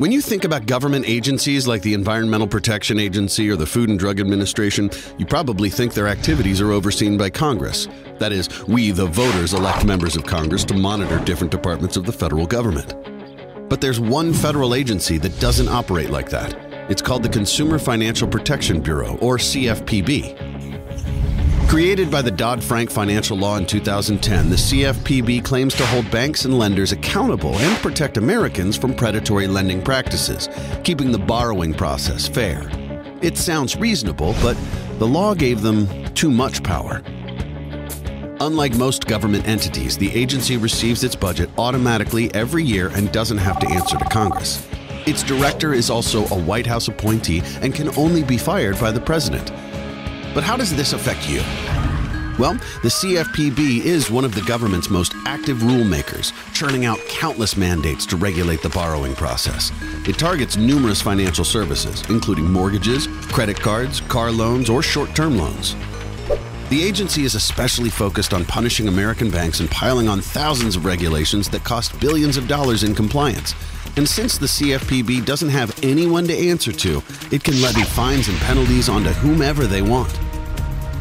When you think about government agencies like the Environmental Protection Agency or the Food and Drug Administration, you probably think their activities are overseen by Congress. That is, we, the voters, elect members of Congress to monitor different departments of the federal government. But there's one federal agency that doesn't operate like that. It's called the Consumer Financial Protection Bureau, or CFPB. Created by the Dodd Frank financial law in 2010, the CFPB claims to hold banks and lenders accountable and protect Americans from predatory lending practices, keeping the borrowing process fair. It sounds reasonable, but the law gave them too much power. Unlike most government entities, the agency receives its budget automatically every year and doesn't have to answer to Congress. Its director is also a White House appointee and can only be fired by the president. But how does this affect you? Well, the CFPB is one of the government's most active rulemakers, churning out countless mandates to regulate the borrowing process. It targets numerous financial services, including mortgages, credit cards, car loans, or short term loans. The agency is especially focused on punishing American banks and piling on thousands of regulations that cost billions of dollars in compliance. And since the CFPB doesn't have anyone to answer to, it can levy fines and penalties onto whomever they want.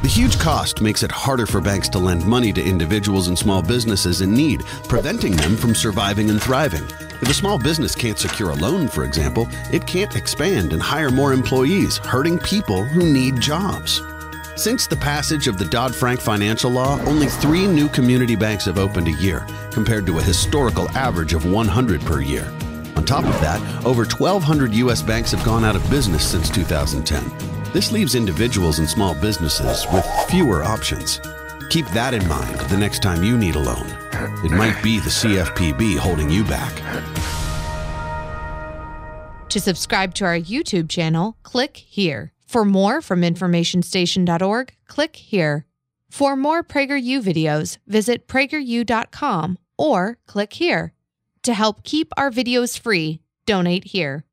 The huge cost makes it harder for banks to lend money to individuals and small businesses in need, preventing them from surviving and thriving. If a small business can't secure a loan, for example, it can't expand and hire more employees, hurting people who need jobs. Since the passage of the Dodd Frank financial law, only three new community banks have opened a year, compared to a historical average of 100 per year. On top of that, over 1,200 U.S. banks have gone out of business since 2010. This leaves individuals and small businesses with fewer options. Keep that in mind the next time you need a loan. It might be the CFPB holding you back. To subscribe to our YouTube channel, click here. For more from informationstation.org, click here. For more PragerU videos, visit prageru.com or click here. To help keep our videos free, donate here.